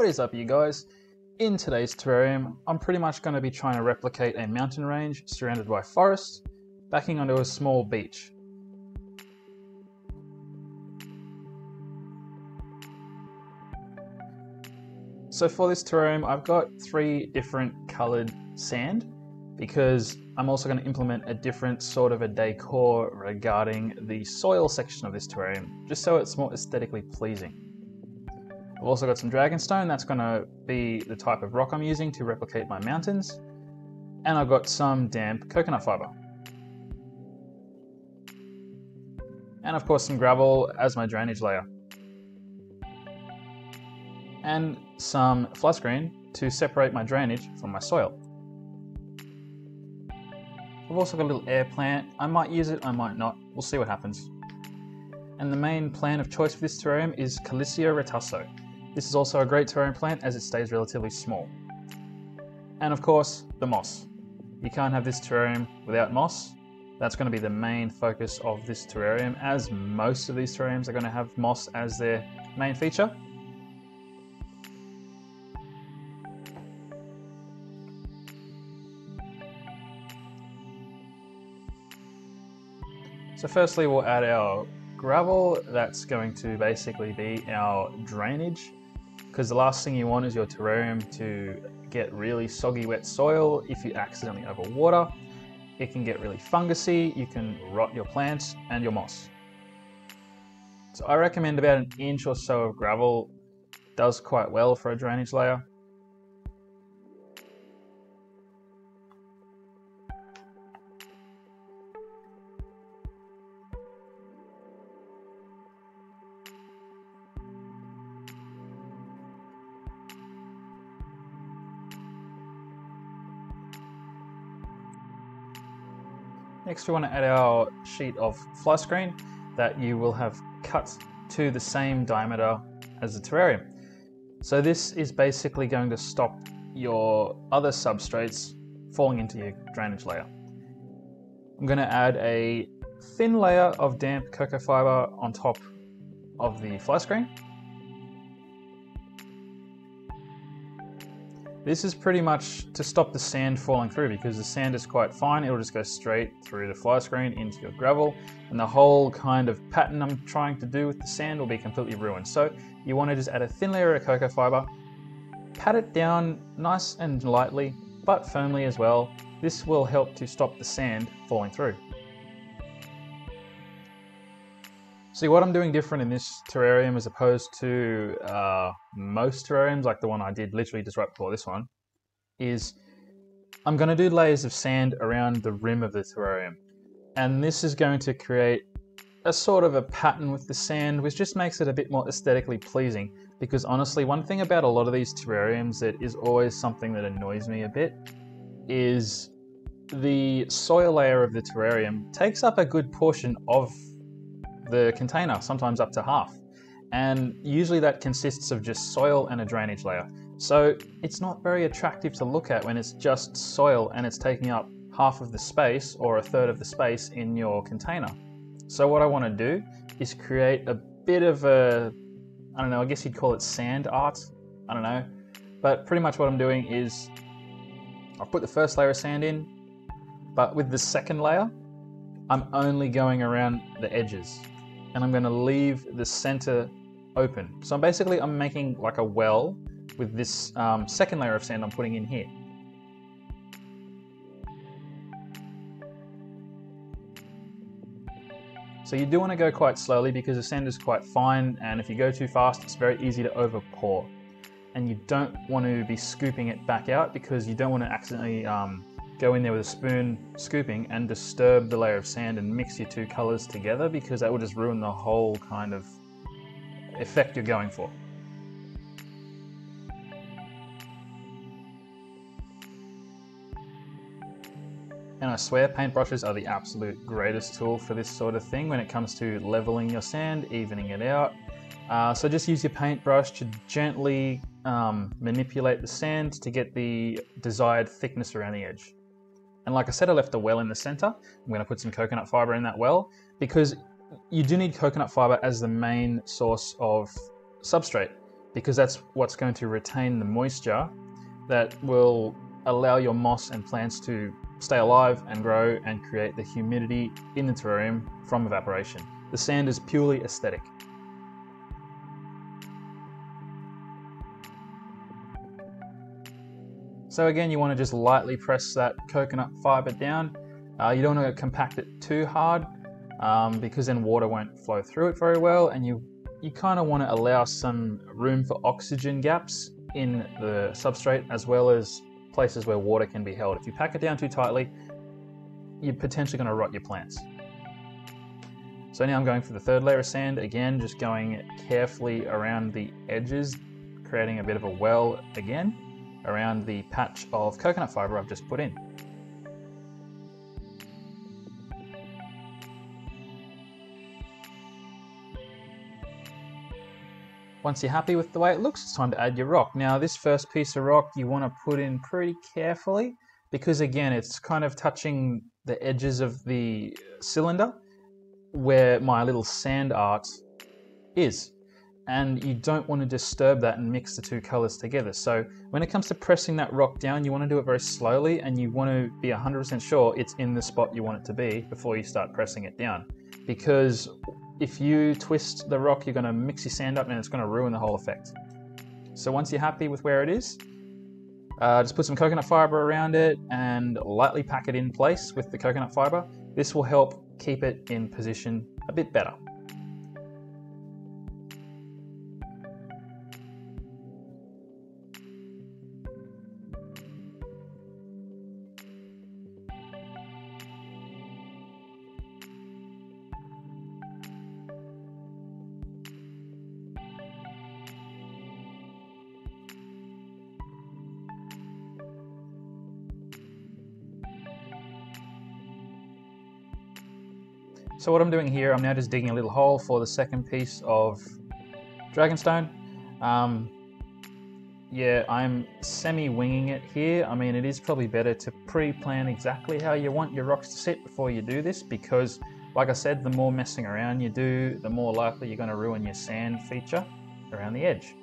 What is up you guys? In today's terrarium, I'm pretty much going to be trying to replicate a mountain range surrounded by forest, backing onto a small beach. So for this terrarium, I've got three different colored sand because I'm also going to implement a different sort of a decor regarding the soil section of this terrarium, just so it's more aesthetically pleasing. I've also got some dragonstone, that's going to be the type of rock I'm using to replicate my mountains. And I've got some damp coconut fiber. And of course some gravel as my drainage layer. And some fly screen to separate my drainage from my soil. I've also got a little air plant. I might use it, I might not. We'll see what happens. And the main plant of choice for this terrarium is Calicio retasso. This is also a great terrarium plant as it stays relatively small. And of course, the moss. You can't have this terrarium without moss. That's going to be the main focus of this terrarium as most of these terrariums are going to have moss as their main feature. So firstly we'll add our gravel, that's going to basically be our drainage because the last thing you want is your terrarium to get really soggy wet soil if you accidentally overwater. It can get really fungusy, you can rot your plants and your moss. So I recommend about an inch or so of gravel does quite well for a drainage layer. Next we want to add our sheet of fly screen that you will have cut to the same diameter as the terrarium. So this is basically going to stop your other substrates falling into your drainage layer. I'm going to add a thin layer of damp cocoa fiber on top of the fly screen This is pretty much to stop the sand falling through because the sand is quite fine. It'll just go straight through the fly screen into your gravel and the whole kind of pattern I'm trying to do with the sand will be completely ruined. So you want to just add a thin layer of cocoa fiber, pat it down nice and lightly, but firmly as well. This will help to stop the sand falling through. See, what I'm doing different in this terrarium as opposed to uh, most terrariums, like the one I did literally just right before this one, is I'm going to do layers of sand around the rim of the terrarium. And this is going to create a sort of a pattern with the sand, which just makes it a bit more aesthetically pleasing. Because honestly, one thing about a lot of these terrariums that is always something that annoys me a bit is the soil layer of the terrarium takes up a good portion of the container, sometimes up to half. And usually that consists of just soil and a drainage layer. So it's not very attractive to look at when it's just soil and it's taking up half of the space or a third of the space in your container. So what I want to do is create a bit of a, I don't know, I guess you'd call it sand art. I don't know. But pretty much what I'm doing is I'll put the first layer of sand in, but with the second layer, I'm only going around the edges and I'm going to leave the center open. So I'm basically I'm making like a well with this um, second layer of sand I'm putting in here. So you do want to go quite slowly because the sand is quite fine and if you go too fast it's very easy to over pour. And you don't want to be scooping it back out because you don't want to accidentally um, go in there with a spoon scooping and disturb the layer of sand and mix your two colors together because that will just ruin the whole kind of effect you're going for. And I swear paintbrushes are the absolute greatest tool for this sort of thing when it comes to leveling your sand, evening it out. Uh, so just use your paintbrush to gently um, manipulate the sand to get the desired thickness around the edge. And like I said, I left a well in the center. I'm going to put some coconut fiber in that well because you do need coconut fiber as the main source of substrate. because that's what's going to retain the moisture that will allow your moss and plants to stay alive and grow and create the humidity in the terrarium from evaporation. The sand is purely aesthetic. So again, you want to just lightly press that coconut fiber down. Uh, you don't want to compact it too hard um, because then water won't flow through it very well and you, you kind of want to allow some room for oxygen gaps in the substrate as well as places where water can be held. If you pack it down too tightly, you're potentially going to rot your plants. So now I'm going for the third layer of sand, again just going carefully around the edges, creating a bit of a well again around the patch of coconut fiber I've just put in. Once you're happy with the way it looks, it's time to add your rock. Now this first piece of rock you want to put in pretty carefully because again it's kind of touching the edges of the cylinder where my little sand art is and you don't want to disturb that and mix the two colors together. So when it comes to pressing that rock down, you want to do it very slowly and you want to be 100% sure it's in the spot you want it to be before you start pressing it down. Because if you twist the rock, you're going to mix your sand up and it's going to ruin the whole effect. So once you're happy with where it is, uh, just put some coconut fiber around it and lightly pack it in place with the coconut fiber. This will help keep it in position a bit better. So what I'm doing here, I'm now just digging a little hole for the second piece of Dragonstone. Um, yeah, I'm semi-winging it here. I mean, it is probably better to pre-plan exactly how you want your rocks to sit before you do this because, like I said, the more messing around you do, the more likely you're going to ruin your sand feature around the edge.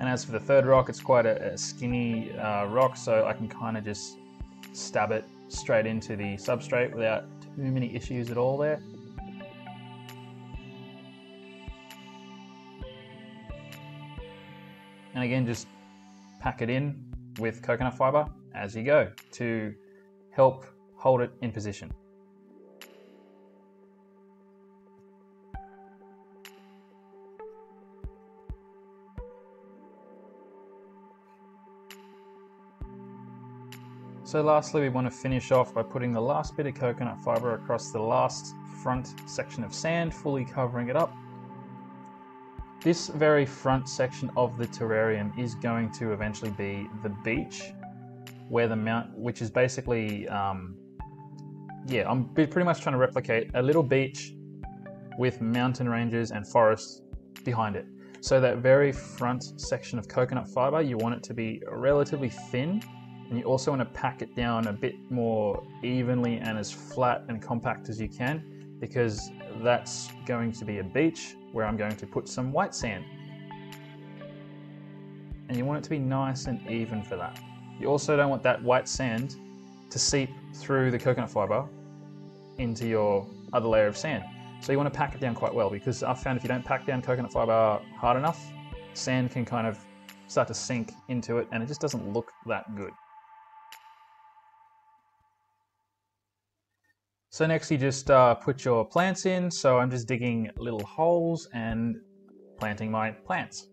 And as for the third rock, it's quite a, a skinny uh, rock, so I can kind of just stab it straight into the substrate without too many issues at all there. And again, just pack it in with coconut fiber as you go to help hold it in position. So lastly, we want to finish off by putting the last bit of coconut fiber across the last front section of sand, fully covering it up. This very front section of the terrarium is going to eventually be the beach, where the mount, which is basically, um, yeah, I'm pretty much trying to replicate a little beach with mountain ranges and forests behind it. So that very front section of coconut fiber, you want it to be relatively thin and you also want to pack it down a bit more evenly and as flat and compact as you can because that's going to be a beach where I'm going to put some white sand. And you want it to be nice and even for that. You also don't want that white sand to seep through the coconut fiber into your other layer of sand. So you want to pack it down quite well because I've found if you don't pack down coconut fiber hard enough, sand can kind of start to sink into it and it just doesn't look that good. So next you just uh, put your plants in. So I'm just digging little holes and planting my plants.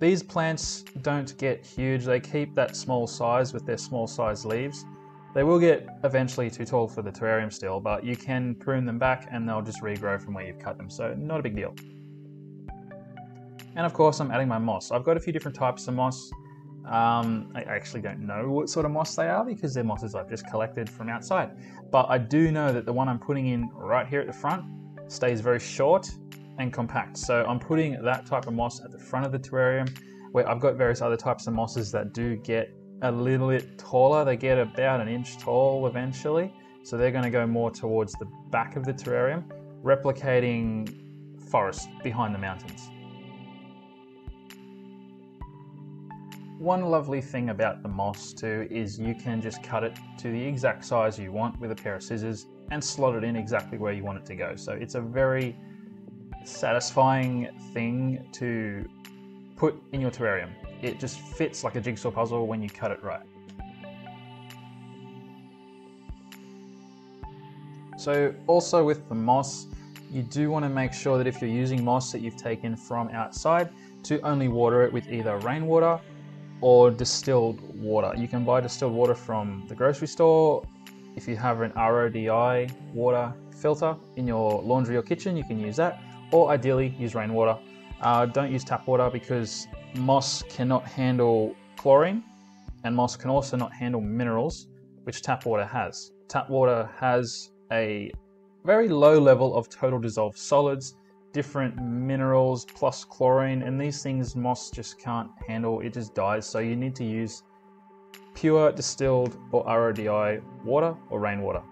These plants don't get huge, they keep that small size with their small size leaves. They will get eventually too tall for the terrarium still, but you can prune them back and they'll just regrow from where you've cut them, so not a big deal. And of course I'm adding my moss. I've got a few different types of moss. Um, I actually don't know what sort of moss they are because they're mosses I've just collected from outside. But I do know that the one I'm putting in right here at the front stays very short and compact. So I'm putting that type of moss at the front of the terrarium where I've got various other types of mosses that do get a little bit taller. They get about an inch tall eventually. So they're going to go more towards the back of the terrarium. replicating forest behind the mountains. One lovely thing about the moss too is you can just cut it to the exact size you want with a pair of scissors and slot it in exactly where you want it to go. So it's a very satisfying thing to put in your terrarium. It just fits like a jigsaw puzzle when you cut it right. So also with the moss, you do want to make sure that if you're using moss that you've taken from outside to only water it with either rainwater or distilled water. You can buy distilled water from the grocery store. If you have an RODI water filter in your laundry or kitchen, you can use that. Or ideally, use rainwater. Uh, don't use tap water because moss cannot handle chlorine and moss can also not handle minerals, which tap water has. Tap water has a very low level of total dissolved solids different minerals plus chlorine and these things moss just can't handle. It just dies. So you need to use pure distilled or RODI water or rainwater.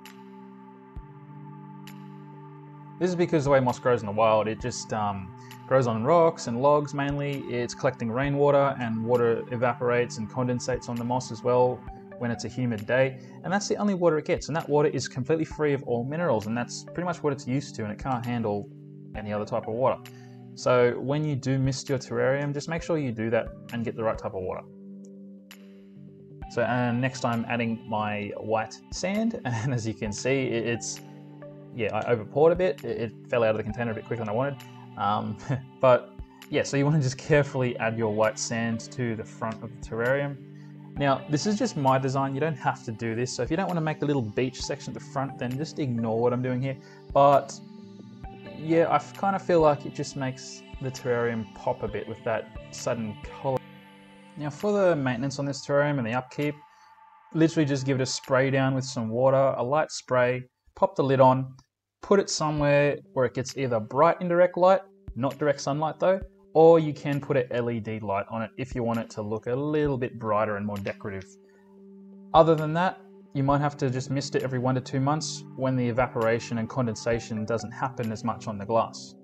This is because the way moss grows in the wild it just um, grows on rocks and logs mainly. It's collecting rainwater and water evaporates and condensates on the moss as well when it's a humid day. And that's the only water it gets. And that water is completely free of all minerals and that's pretty much what it's used to and it can't handle any other type of water. So when you do mist your terrarium, just make sure you do that and get the right type of water. So and next I'm adding my white sand, and as you can see, it's, yeah, I over poured a bit. It, fell out of the container a bit quicker than I wanted. Um, but yeah, so you want to just carefully add your white sand to the front of the terrarium. Now, this is just my design. You don't have to do this. So if you don't want to make a little beach section at the front, then just ignore what I'm doing here. But yeah, I kind of feel like it just makes the terrarium pop a bit with that sudden color. Now for the maintenance on this terrarium and the upkeep, literally just give it a spray down with some water, a light spray, pop the lid on, put it somewhere where it gets either bright indirect light, not direct sunlight though, or you can put an LED light on it if you want it to look a little bit brighter and more decorative. Other than that, you might have to just mist it every one to two months when the evaporation and condensation doesn't happen as much on the glass.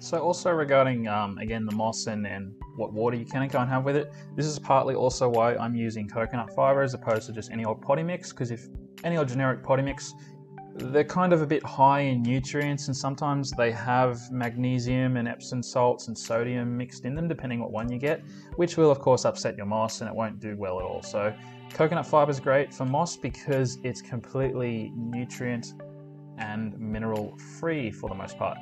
So also regarding, um, again, the moss and, and what water you can and can't have with it, this is partly also why I'm using coconut fibre as opposed to just any old potting mix, because if any old generic potting mix, they're kind of a bit high in nutrients and sometimes they have magnesium and Epsom salts and sodium mixed in them depending what one you get, which will of course upset your moss and it won't do well at all. So coconut fiber is great for moss because it's completely nutrient and mineral free for the most part.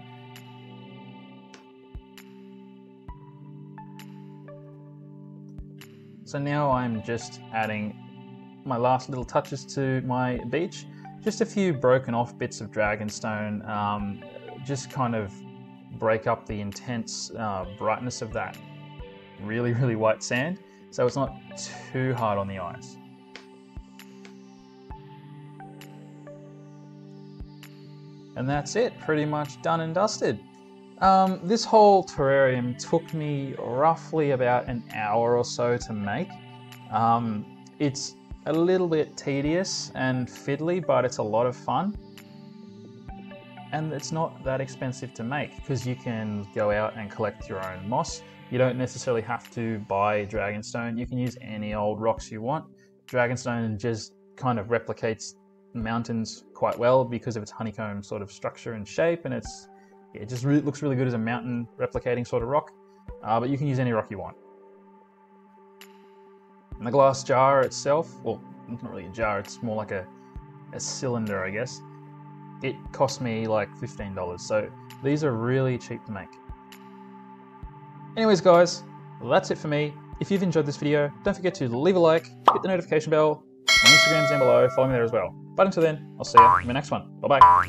So now I'm just adding my last little touches to my beach just a few broken off bits of dragonstone, um, just kind of break up the intense uh, brightness of that really, really white sand, so it's not too hard on the eyes. And that's it, pretty much done and dusted. Um, this whole terrarium took me roughly about an hour or so to make. Um, it's a little bit tedious and fiddly, but it's a lot of fun. And it's not that expensive to make because you can go out and collect your own moss. You don't necessarily have to buy Dragonstone. You can use any old rocks you want. Dragonstone just kind of replicates mountains quite well because of its honeycomb sort of structure and shape, and it's it just really, looks really good as a mountain replicating sort of rock. Uh, but you can use any rock you want. And the glass jar itself, well, it's not really a jar, it's more like a, a cylinder, I guess. It cost me like $15, so these are really cheap to make. Anyways, guys, that's it for me. If you've enjoyed this video, don't forget to leave a like, hit the notification bell, my Instagram's down below, follow me there as well. But until then, I'll see you in the next one. Bye-bye.